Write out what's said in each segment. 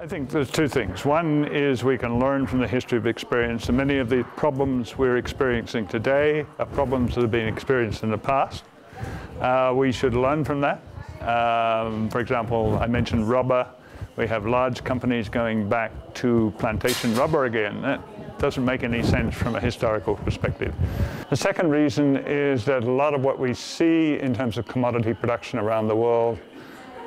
I think there's two things. One is we can learn from the history of experience, and many of the problems we're experiencing today are problems that have been experienced in the past. Uh, we should learn from that. Um, for example, I mentioned rubber. We have large companies going back to plantation rubber again. That doesn't make any sense from a historical perspective. The second reason is that a lot of what we see in terms of commodity production around the world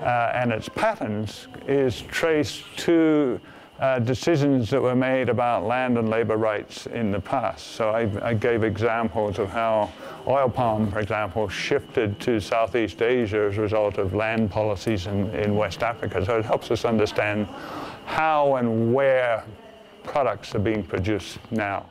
and its patterns is traced to uh, decisions that were made about land and labor rights in the past. So I, I, gave examples of how oil palm, for example, shifted to Southeast Asia as a result of land policies in, in West Africa. So it helps us understand how and where products are being produced now.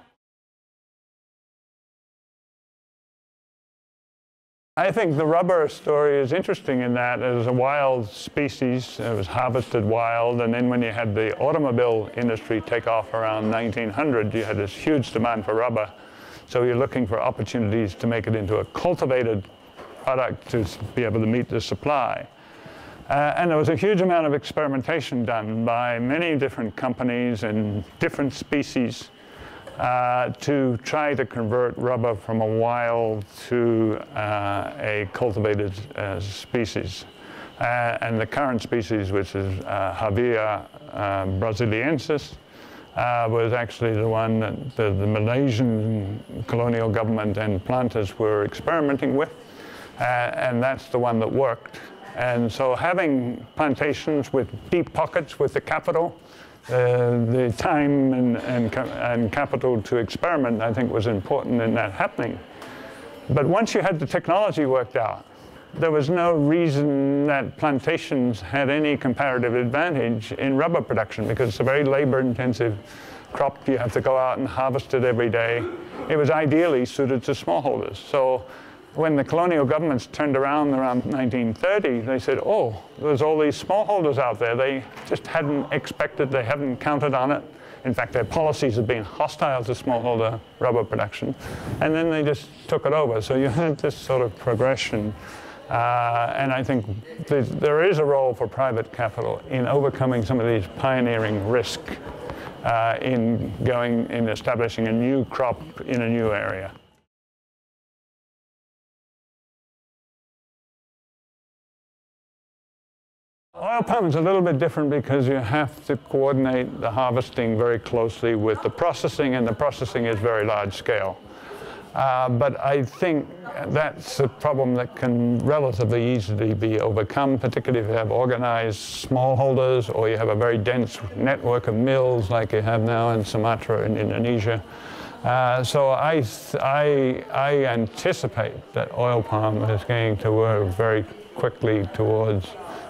I think the rubber story is interesting in that it was a wild species, it was harvested wild, and then when you had the automobile industry take off around 1900, you had this huge demand for rubber. So you're looking for opportunities to make it into a cultivated product to be able to meet the supply. Uh, and there was a huge amount of experimentation done by many different companies and different species uh, to try to convert rubber from a wild to uh, a cultivated uh, species. Uh, and the current species, which is uh, Hevea uh, brasiliensis, was actually the one that the, the, Malaysian colonial government and planters were experimenting with. and that's the one that worked. And so having plantations with deep pockets with the capital uh, Uh, the time and, and, and capital to experiment, I think, was important in that happening. But once you had the technology worked out, there was no reason that plantations had any comparative advantage in rubber production because it's a very labor intensive crop. You have to go out and harvest it every day. It was ideally suited to smallholders. So when the colonial governments turned around around 1930, they said, oh, there's all these smallholders out there. They just hadn't expected, they hadn't counted on it. In fact, their policies have been hostile to smallholder rubber production. And then they just took it over. So you had this sort of progression. Uh, and I think there is a role for private capital in overcoming some of these pioneering risk uh, in going in establishing a new crop in a new area. Oil palm is a little bit different because you have to coordinate the harvesting very closely with the processing, and the processing is very large scale. Uh, but I think that's a problem that can relatively easily be overcome, particularly if you have organized smallholders or you have a very dense network of mills like you have now in Sumatra in Indonesia. Uh, so I, I, I anticipate that oil palm is going to work very quickly towards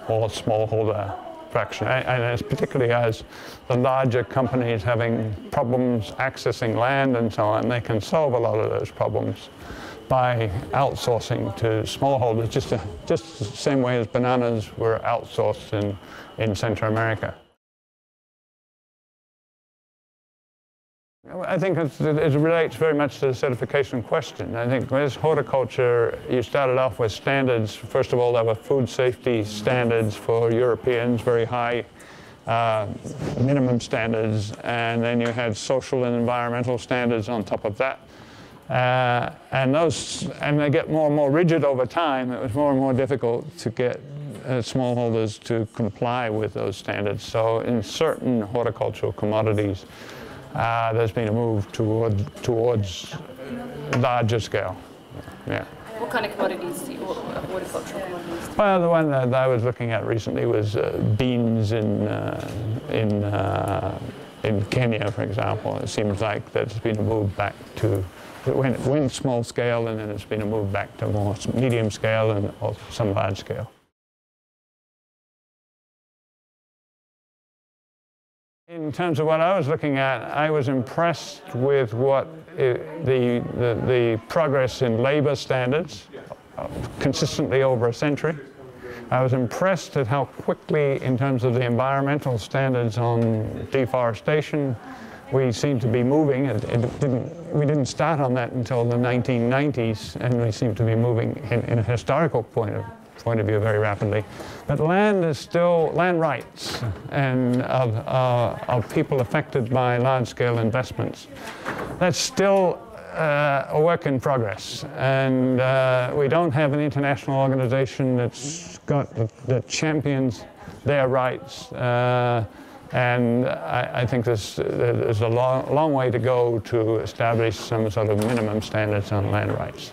or smallholder fraction. And as particularly as the larger companies having problems accessing land and so on, they can solve a lot of those problems by outsourcing to smallholders, just, to, just the same way as bananas were outsourced in, in Central America. I think it relates very much to the certification question. I think with horticulture, you started off with standards. First of all, there were food safety standards for Europeans, very high uh, minimum standards, and then you had social and environmental standards on top of that. Uh, and those, and they get more and more rigid over time. It was more and more difficult to get uh, smallholders to comply with those standards. So in certain horticultural commodities, uh, there's been a move toward, towards larger scale. Yeah. What kind of commodities, do you, horticultural commodities? Well, the one that I was looking at recently was uh, beans in, uh, in, uh, in Kenya, for example. It seems like there's been a move back to, it went, went small scale and then it's been a move back to more medium scale and some large scale. In terms of what I was looking at, I was impressed with what it, the, the, the progress in labor standards consistently over a century. I was impressed at how quickly, in terms of the environmental standards on deforestation, we seem to be moving. It, it didn't, we didn't start on that until the 1990s, and we seem to be moving in, in a historical point of point of view very rapidly. But land is still land rights and of, uh, of people affected by large-scale investments. That's still uh, a work in progress, and uh, we don't have an international organization that's got that champions their rights. Uh, and I, I, think there's, there's a long, long way to go to establish some sort of minimum standards on land rights.